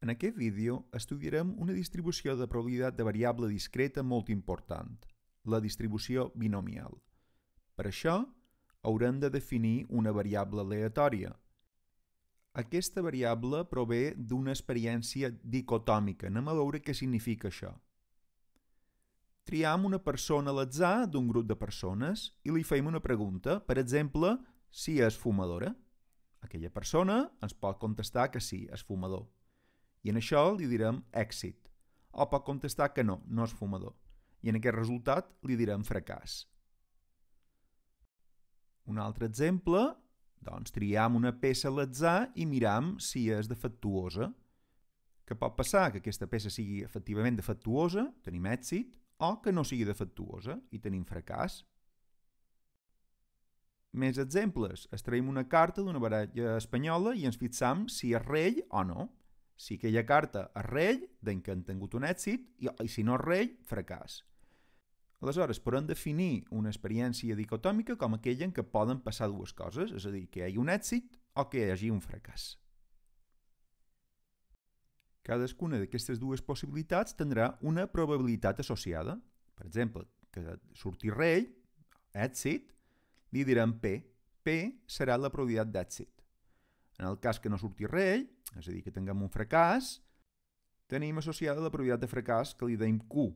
En aquest vídeo estudiarem una distribució de probabilitat de variable discreta molt important, la distribució binomial. Per això, haurem de definir una variable aleatòria. Aquesta variable prové d'una experiència dicotòmica. Anem a veure què significa això. Triam una persona a l'atzar d'un grup de persones i li fem una pregunta, per exemple, si és fumadora. Aquella persona ens pot contestar que sí, és fumador. I en això li direm èxit. O pot contestar que no, no és fumador. I en aquest resultat li direm fracàs. Un altre exemple, doncs triam una peça a l'atzar i miram si és defectuosa. Que pot passar que aquesta peça sigui efectivament defectuosa, tenim èxit, o que no sigui defectuosa i tenim fracàs. Més exemples. Extraïm una carta d'una baralla espanyola i ens fixam si és rei o no. Si aquella carta és rei, doncs que han tingut un èxit, i, i si no és rei, fracàs. Aleshores, podem definir una experiència dicotòmica com aquella en què poden passar dues coses, és a dir, que hi hagi un èxit o que hi hagi un fracàs. Cadascuna d'aquestes dues possibilitats tindrà una probabilitat associada. Per exemple, que surti rei, èxit, li direm P. P serà la probabilitat d'èxit. En el cas que no surti rei, és a dir, que tinguem un fracàs, tenim associada la probabilitat de fracàs que li deim Q.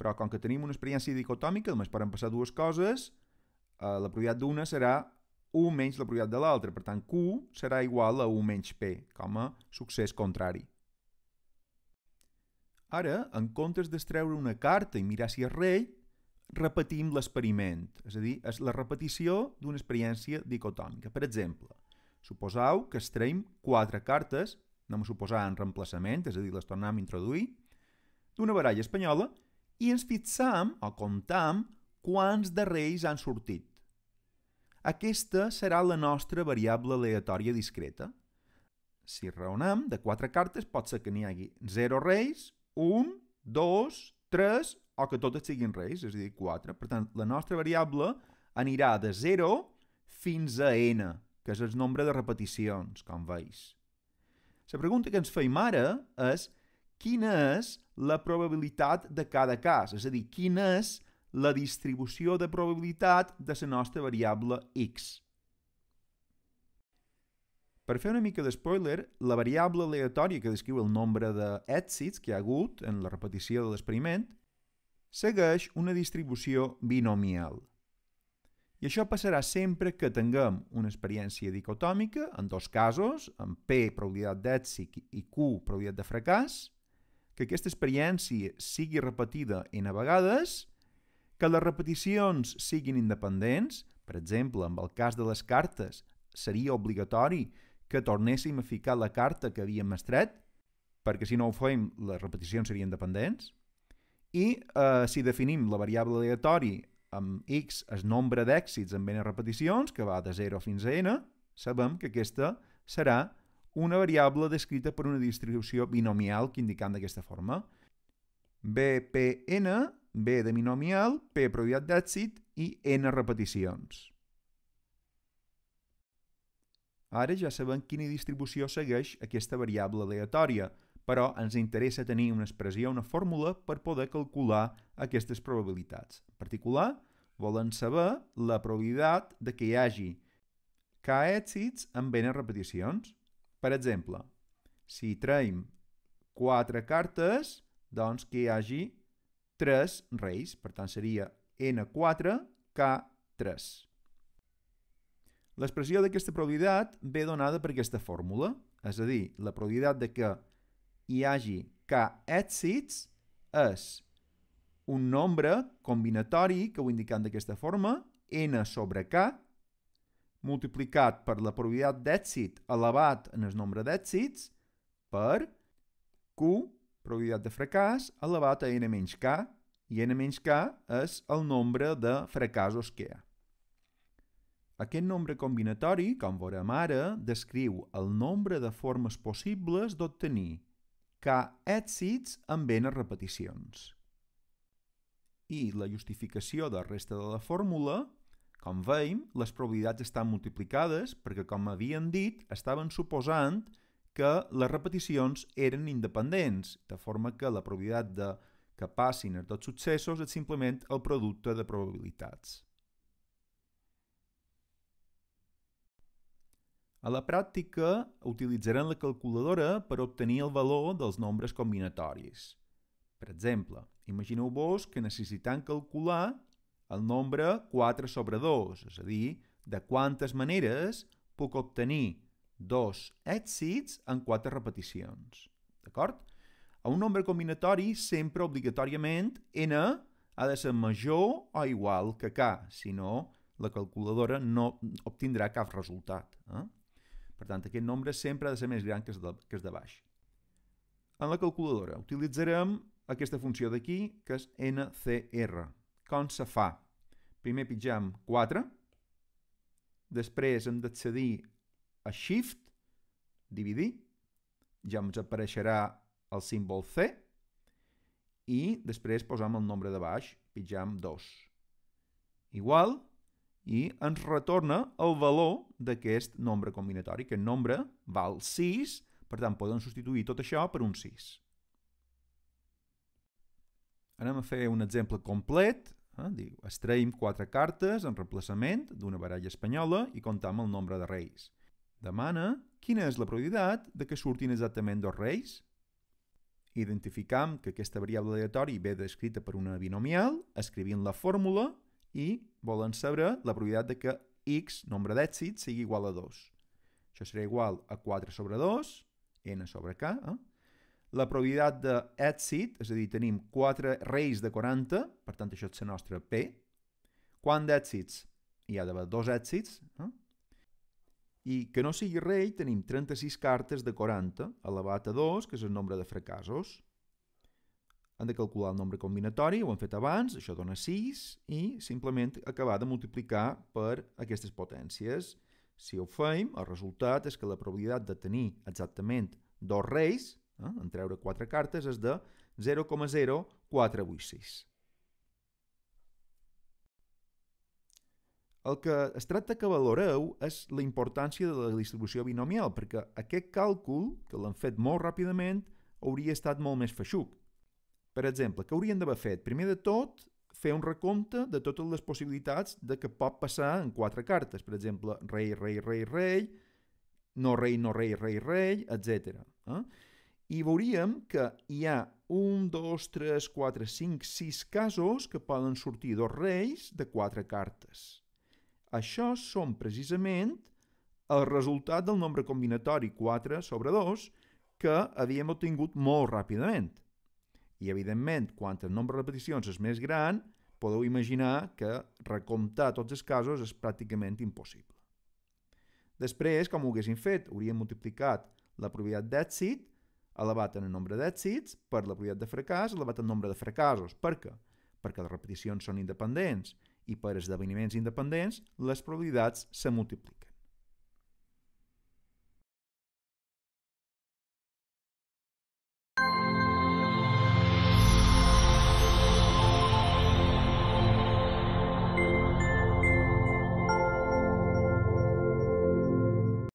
Però com que tenim una experiència dicotòmica, només poden passar dues coses, eh, la probabilitat d'una serà 1 menys la probabilitat de l'altra. Per tant, Q serà igual a 1 menys P, com a succés contrari. Ara, en comptes d'extreure una carta i mirar si és rei, repetim l'experiment, és a dir, és la repetició d'una experiència dicotòmica. Per exemple, suposeu que extraïm quatre cartes, anem a suposar en reemplaçament, és a dir, les tornem a introduir, d'una baralla espanyola i ens fixam o comptam quants de reis han sortit. Aquesta serà la nostra variable aleatòria discreta. Si raonem, de quatre cartes pot ser que n'hi hagi 0 reis, 1, 2, 3 o que totes siguin reis, és a dir, 4. Per tant, la nostra variable anirà de 0 fins a n, que és el nombre de repeticions, com veus. La pregunta que ens feim ara és quina és la probabilitat de cada cas, és a dir, quina és la distribució de probabilitat de la nostra variable x. Per fer una mica de spoiler, la variable aleatòria que descriu el nombre d'èxits que hi ha hagut en la repetició de l'experiment segueix una distribució binomial. I això passarà sempre que tinguem una experiència dicotòmica, en dos casos, amb P, probabilitat d'èxit, i Q, probabilitat de fracàs, que aquesta experiència sigui repetida a vegades, que les repeticions siguin independents, per exemple, en el cas de les cartes, seria obligatori que tornéssim a ficar la carta que havíem estret, perquè si no ho fem, les repeticions serien dependents, i eh, si definim la variable aleatori amb x el nombre d'èxits en n repeticions, que va de 0 fins a n, sabem que aquesta serà una variable descrita per una distribució binomial que indicant d'aquesta forma. BPN, B de binomial, P probabilitat d'èxit i N repeticions. Ara ja sabem quina distribució segueix aquesta variable aleatòria, però ens interessa tenir una expressió, una fórmula per poder calcular aquestes probabilitats. En particular, volen saber la probabilitat de que hi hagi k èxits amb n repeticions. Per exemple, si traiem 4 cartes, doncs que hi hagi 3 reis, per tant seria n4 k3. L'expressió d'aquesta probabilitat ve donada per aquesta fórmula, és a dir, la probabilitat de que hi hagi k èxits és un nombre combinatori que ho indicat d'aquesta forma, n sobre k, multiplicat per la probabilitat d'èxit elevat en el nombre d'èxits, per q, probabilitat de fracàs, elevat a n menys k, i n menys k és el nombre de fracassos que hi ha. Aquest nombre combinatori, com veurem ara, descriu el nombre de formes possibles d'obtenir k èxits amb n repeticions. I la justificació de resta de la fórmula, com veiem, les probabilitats estan multiplicades perquè, com havien dit, estaven suposant que les repeticions eren independents, de forma que la probabilitat de que passin a tots successos és simplement el producte de probabilitats. A la pràctica, utilitzarem la calculadora per obtenir el valor dels nombres combinatoris. Per exemple, imagineu-vos que necessitem calcular el nombre 4 sobre 2, és a dir, de quantes maneres puc obtenir dos èxits en quatre repeticions. D'acord? A un nombre combinatori sempre obligatòriament n ha de ser major o igual que k, si no la calculadora no obtindrà cap resultat. Eh? Per tant, aquest nombre sempre ha de ser més gran que el de, que el de baix. En la calculadora utilitzarem aquesta funció d'aquí, que és ncr. Com se fa? Primer pitjam 4, després hem d'accedir a Shift, dividir, ja ens apareixerà el símbol C i després posam el nombre de baix, pitjam 2. Igual, i ens retorna el valor d'aquest nombre combinatori. Aquest nombre val 6, per tant podem substituir tot això per un 6. Anem a fer un exemple complet. Eh? Diu, extraïm quatre cartes en reemplaçament d'una baralla espanyola i comptam el nombre de reis. Demana quina és la probabilitat de que surtin exactament dos reis. Identificam que aquesta variable aleatòria ve descrita per una binomial, escrivint la fórmula i volen saber la probabilitat de que x, nombre d'èxits, sigui igual a 2. Això serà igual a 4 sobre 2, n sobre k. Eh? La probabilitat d'èxit, és a dir, tenim 4 reis de 40, per tant això és la nostra p. Quant d'èxits? Hi ha d'haver dos èxits, eh? I que no sigui rei tenim 36 cartes de 40 elevat a 2, que és el nombre de fracassos. Hem de calcular el nombre combinatori, ho hem fet abans, això dona 6, i simplement acabar de multiplicar per aquestes potències. Si ho fem, el resultat és que la probabilitat de tenir exactament dos reis, eh, en treure quatre cartes, és de 0,0486. El que es tracta que valoreu és la importància de la distribució binomial, perquè aquest càlcul, que l'han fet molt ràpidament, hauria estat molt més feixuc. Per exemple, què haurien d'haver fet? Primer de tot, fer un recompte de totes les possibilitats de que pot passar en quatre cartes. Per exemple, rei, rei, rei, rei, no rei, no rei, rei, rei, etc. Eh? I veuríem que hi ha un, dos, tres, quatre, cinc, sis casos que poden sortir dos reis de quatre cartes. Això són precisament el resultat del nombre combinatori 4 sobre 2 que havíem obtingut molt ràpidament. I, evidentment, quan el nombre de repeticions és més gran, podeu imaginar que recomptar tots els casos és pràcticament impossible. Després, com ho haguéssim fet, hauríem multiplicat la probabilitat d'èxit elevat en el nombre d'èxits per la probabilitat de fracàs elevat en el nombre de fracassos. Per què? Perquè les repeticions són independents i per esdeveniments independents les probabilitats se multipliquen.